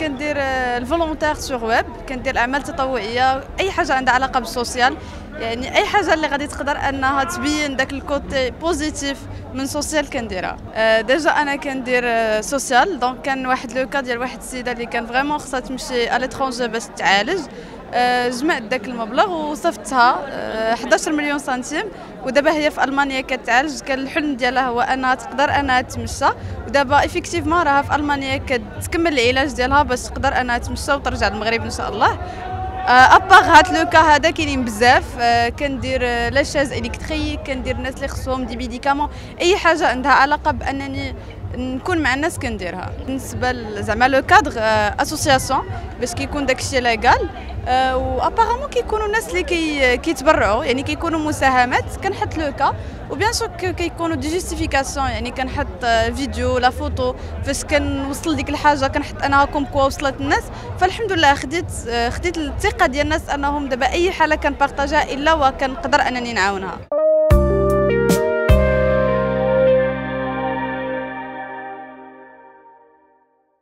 كندير ال volontaire sur web كندير أعمال تطوعية أي حاجة عندها علاقة ب ال social يعني أي حاجة اللي غادي تقدر أنها تبين داك ال côté positif من social كنديرها. déjà أنا كندير social donc كان واحد le cas ديال واحد السيدة اللي كان vraiment خصها تمشي à l'étranger باش تعالج. جمعت داك المبلغ وصفتها 11 مليون سنتيم. ودابا هي في ألمانيا كتعالج كان الحلم ديالها هو أنها تقدر أنها تمشى. ودابا effectivement راها في ألمانيا كتكمل العلاج ديالها باش تقدر أنها تمشى وترجع للمغرب إن شاء الله. à part هاد le cas هذا كاينين بزاف. كندير la chaise électrique كندير الناس اللي خصهم des médicaments أي حاجة عندها علاقة بأنني نكون مع الناس كنديرها. بالنسبة زعما le cadre association باش كيكون داكشي légal. و apparemment كيكونوا الناس اللي كي كيتبرعوا يعني كيكونوا مساهمات كنحط le cas و bien sûr كيكونوا des justifications يعني كنحط فيديو لا فوتو فاش كنوصل ديك الحاجة كنحط أنها comme quoi وصلت الناس. فالحمد لله خديت خديت الثقة ديال الناس أنهم دابا أي حالة كنبارطاجها إلا وكنقدر أنني نعاونها.